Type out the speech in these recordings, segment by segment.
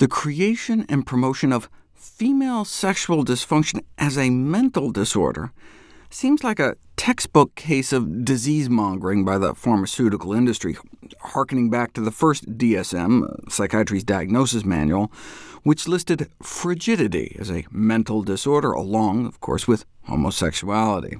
the creation and promotion of female sexual dysfunction as a mental disorder seems like a textbook case of disease-mongering by the pharmaceutical industry, harkening back to the first DSM, uh, Psychiatry's Diagnosis Manual, which listed frigidity as a mental disorder, along, of course, with homosexuality.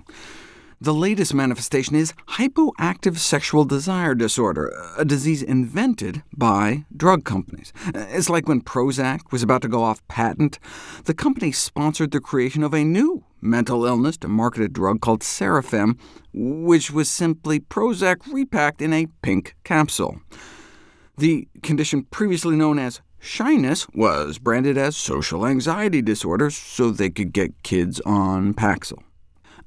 The latest manifestation is hypoactive sexual desire disorder, a disease invented by drug companies. It's like when Prozac was about to go off patent, the company sponsored the creation of a new mental illness to market a drug called Sarafem, which was simply Prozac repacked in a pink capsule. The condition previously known as shyness was branded as social anxiety disorder so they could get kids on Paxil.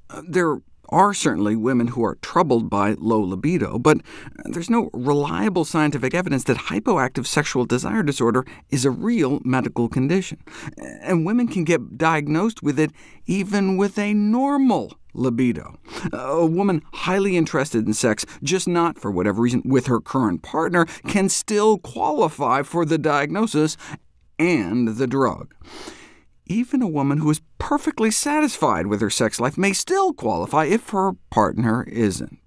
Uh, there are certainly women who are troubled by low libido, but there's no reliable scientific evidence that hypoactive sexual desire disorder is a real medical condition. And women can get diagnosed with it even with a normal libido. A woman highly interested in sex, just not for whatever reason with her current partner, can still qualify for the diagnosis and the drug. Even a woman who is perfectly satisfied with her sex life may still qualify if her partner isn't.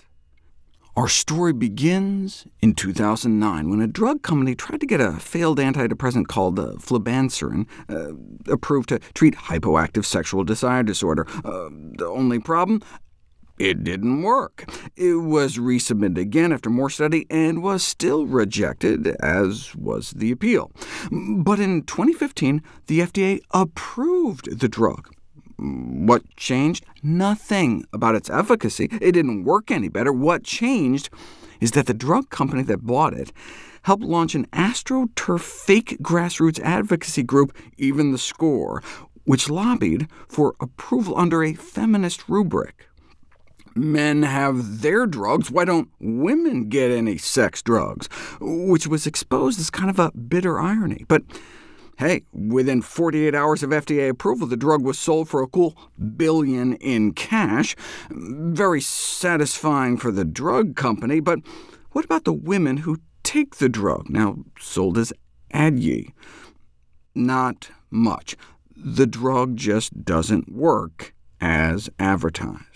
Our story begins in 2009, when a drug company tried to get a failed antidepressant called uh, flibanserin uh, approved to treat hypoactive sexual desire disorder. Uh, the only problem? It didn't work. It was resubmitted again after more study and was still rejected, as was the appeal. But in 2015, the FDA approved the drug. What changed? Nothing about its efficacy. It didn't work any better. What changed is that the drug company that bought it helped launch an AstroTurf fake grassroots advocacy group, Even the Score, which lobbied for approval under a feminist rubric men have their drugs, why don't women get any sex drugs? Which was exposed as kind of a bitter irony. But hey, within 48 hours of FDA approval, the drug was sold for a cool billion in cash. Very satisfying for the drug company, but what about the women who take the drug, now sold as Addyi? Not much. The drug just doesn't work as advertised.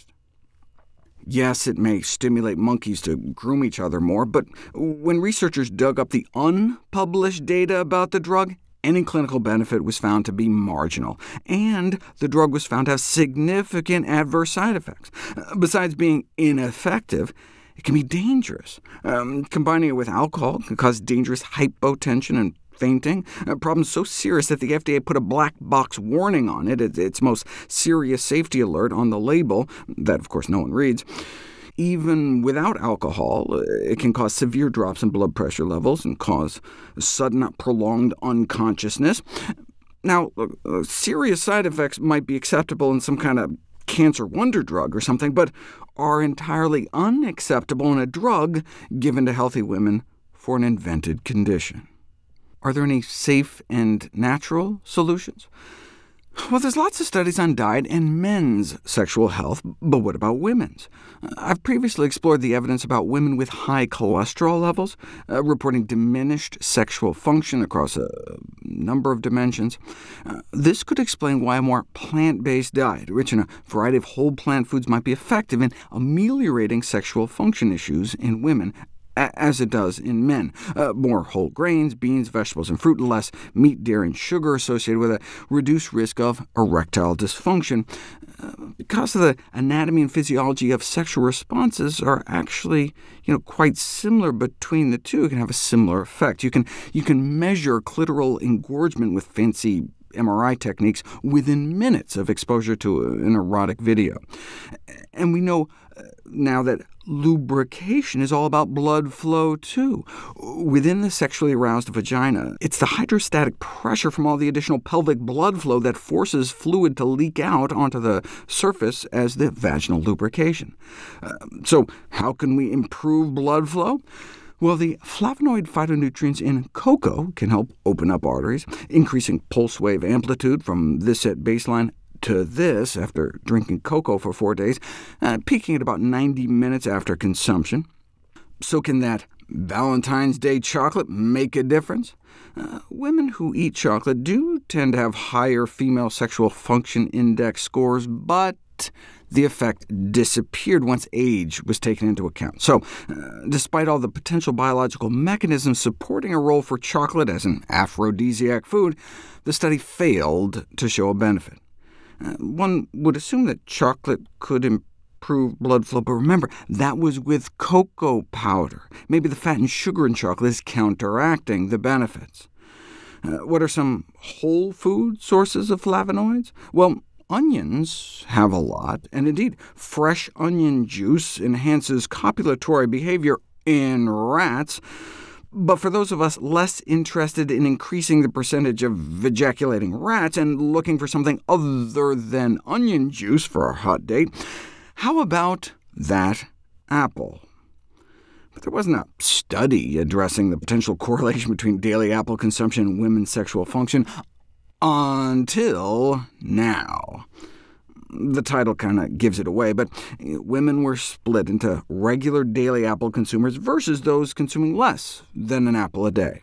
Yes, it may stimulate monkeys to groom each other more, but when researchers dug up the unpublished data about the drug, any clinical benefit was found to be marginal, and the drug was found to have significant adverse side effects. Besides being ineffective, it can be dangerous. Um, combining it with alcohol can cause dangerous hypotension and fainting, a problem so serious that the FDA put a black box warning on it, its most serious safety alert on the label, that of course no one reads. Even without alcohol, it can cause severe drops in blood pressure levels and cause sudden, prolonged unconsciousness. Now, uh, serious side effects might be acceptable in some kind of cancer wonder drug or something, but are entirely unacceptable in a drug given to healthy women for an invented condition. Are there any safe and natural solutions? Well, there's lots of studies on diet and men's sexual health, but what about women's? I've previously explored the evidence about women with high cholesterol levels, uh, reporting diminished sexual function across a number of dimensions. Uh, this could explain why a more plant-based diet, rich in a variety of whole plant foods, might be effective in ameliorating sexual function issues in women, as it does in men. Uh, more whole grains, beans, vegetables, and fruit, and less meat, dairy, and sugar associated with a reduced risk of erectile dysfunction. Uh, because of the anatomy and physiology of sexual responses are actually you know, quite similar between the two, it can have a similar effect. You can, you can measure clitoral engorgement with fancy MRI techniques within minutes of exposure to an erotic video. And we know uh, now that lubrication is all about blood flow, too. Within the sexually aroused vagina, it's the hydrostatic pressure from all the additional pelvic blood flow that forces fluid to leak out onto the surface as the vaginal lubrication. Uh, so how can we improve blood flow? Well, the flavonoid phytonutrients in cocoa can help open up arteries, increasing pulse wave amplitude from this at baseline to this after drinking cocoa for four days, uh, peaking at about 90 minutes after consumption. So can that Valentine's Day chocolate make a difference? Uh, women who eat chocolate do tend to have higher female sexual function index scores, but the effect disappeared once age was taken into account. So, uh, despite all the potential biological mechanisms supporting a role for chocolate as an aphrodisiac food, the study failed to show a benefit. Uh, one would assume that chocolate could improve blood flow, but remember, that was with cocoa powder. Maybe the fat and sugar in chocolate is counteracting the benefits. Uh, what are some whole food sources of flavonoids? Well, onions have a lot, and indeed, fresh onion juice enhances copulatory behavior in rats, but for those of us less interested in increasing the percentage of ejaculating rats and looking for something other than onion juice for our hot date, how about that apple? But there wasn't a study addressing the potential correlation between daily apple consumption and women's sexual function, until now. The title kind of gives it away, but eh, women were split into regular daily apple consumers versus those consuming less than an apple a day.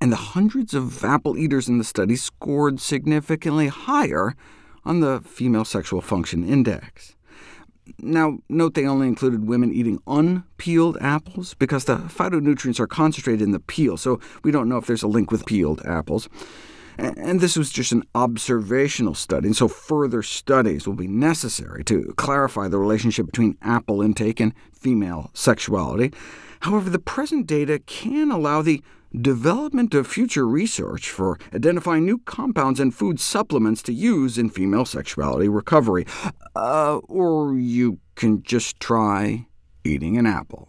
And the hundreds of apple eaters in the study scored significantly higher on the female sexual function index. Now, note they only included women eating unpeeled apples, because the phytonutrients are concentrated in the peel, so we don't know if there's a link with peeled apples. And this was just an observational study, and so further studies will be necessary to clarify the relationship between apple intake and female sexuality. However, the present data can allow the development of future research for identifying new compounds and food supplements to use in female sexuality recovery. Uh, or you can just try eating an apple.